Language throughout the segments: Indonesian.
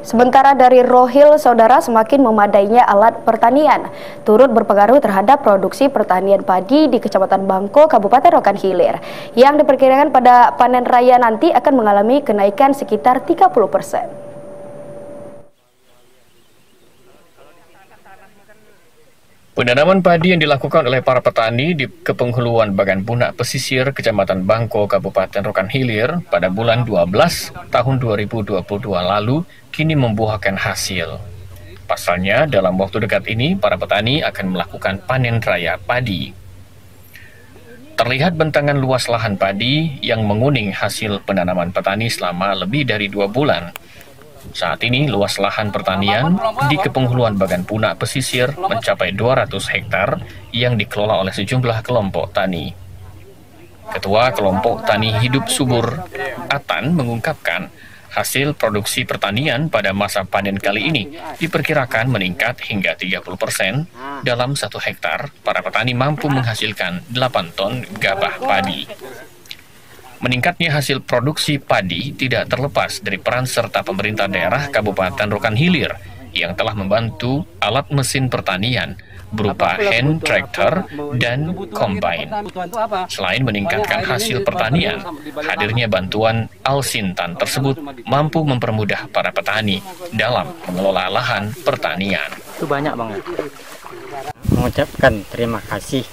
Sementara dari Rohil, saudara semakin memadainya alat pertanian, turut berpengaruh terhadap produksi pertanian padi di Kecamatan Bangko, Kabupaten Rokan Hilir, yang diperkirakan pada panen raya nanti akan mengalami kenaikan sekitar 30 persen. Penanaman padi yang dilakukan oleh para petani di kepenghuluan Bagan Punak Pesisir, Kecamatan Bangko, Kabupaten Rokan Hilir pada bulan 12 tahun 2022 lalu kini membuahkan hasil. Pasalnya, dalam waktu dekat ini, para petani akan melakukan panen raya padi. Terlihat bentangan luas lahan padi yang menguning hasil penanaman petani selama lebih dari dua bulan. Saat ini luas lahan pertanian di kepenghuluan Bagan Punak pesisir mencapai 200 hektar yang dikelola oleh sejumlah kelompok tani. Ketua kelompok tani hidup subur Atan mengungkapkan hasil produksi pertanian pada masa panen kali ini diperkirakan meningkat hingga 30 persen. Dalam satu hektar, para petani mampu menghasilkan 8 ton gabah padi. Meningkatnya hasil produksi padi tidak terlepas dari peran serta pemerintah daerah Kabupaten Rokan Hilir yang telah membantu alat mesin pertanian berupa hand tractor dan combine. Selain meningkatkan hasil pertanian, hadirnya bantuan Alsintan tersebut mampu mempermudah para petani dalam mengelola lahan pertanian. Itu banyak banget. Mengucapkan terima kasih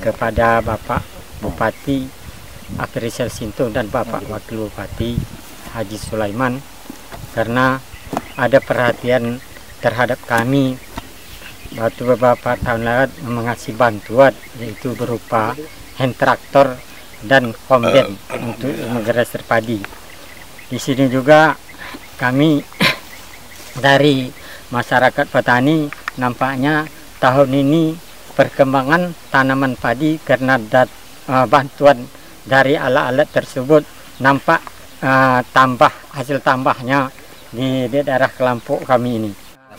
kepada Bapak Bupati Afrisel Sinto dan Bapak Wakil Bupati Haji Sulaiman karena ada perhatian terhadap kami waktu beberapa tahun lalu mengasih bantuan yaitu berupa hand traktor dan kombin untuk menggeras padi. Di sini juga kami dari masyarakat petani nampaknya tahun ini perkembangan tanaman padi karena dat, uh, bantuan dari alat-alat tersebut nampak uh, tambah hasil tambahnya di, di daerah kelompok kami ini.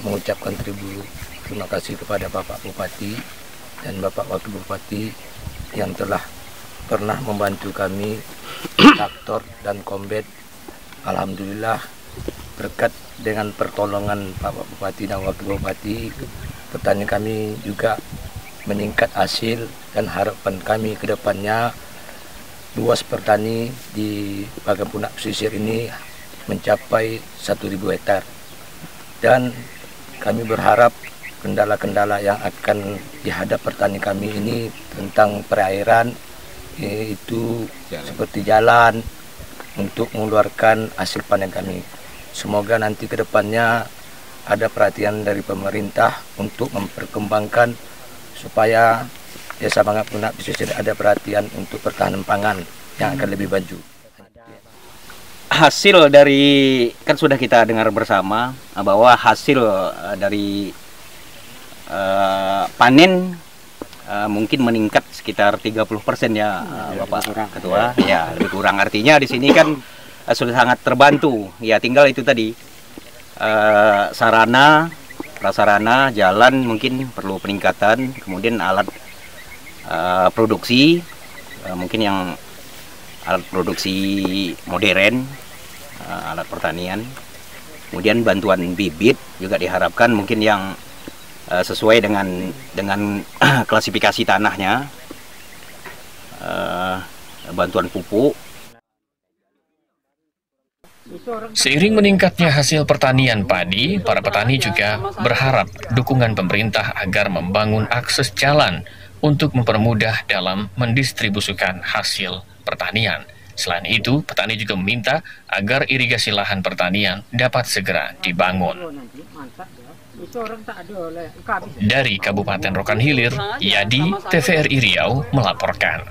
Mengucapkan terima kasih kepada Bapak Bupati dan Bapak Wakil Bupati yang telah pernah membantu kami traktor dan kombet. Alhamdulillah berkat dengan pertolongan Bapak Bupati dan Wakil Bupati, petani kami juga meningkat hasil dan harapan kami ke depannya luas pertani di Bagan Punak Pesisir ini mencapai 1.000 hektar. Dan kami berharap kendala-kendala yang akan dihadap pertani kami ini tentang perairan itu seperti jalan untuk mengeluarkan hasil panen kami. Semoga nanti ke depannya ada perhatian dari pemerintah untuk memperkembangkan supaya Desa Bangga Punak bisa ada perhatian untuk pertahanan pangan yang akan lebih maju. Hasil dari kan sudah kita dengar bersama bahwa hasil eh, dari uh, panen uh, mungkin meningkat sekitar 30% ya uh, Bapak kurang. Ketua. Ya, lebih kurang artinya di sini kan uh, sudah sangat terbantu. Ya tinggal itu tadi uh, sarana prasarana jalan mungkin perlu peningkatan, kemudian alat uh, produksi uh, mungkin yang alat produksi modern uh, alat pertanian. Kemudian bantuan bibit juga diharapkan mungkin yang sesuai dengan dengan klasifikasi tanahnya. Bantuan pupuk. Seiring meningkatnya hasil pertanian padi, para petani juga berharap dukungan pemerintah agar membangun akses jalan untuk mempermudah dalam mendistribusikan hasil pertanian. Selain itu, petani juga meminta agar irigasi lahan pertanian dapat segera dibangun. Dari Kabupaten Rokan Hilir, Yadi, TVRI Riau melaporkan.